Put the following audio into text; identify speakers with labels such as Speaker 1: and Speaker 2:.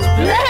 Speaker 1: Bless!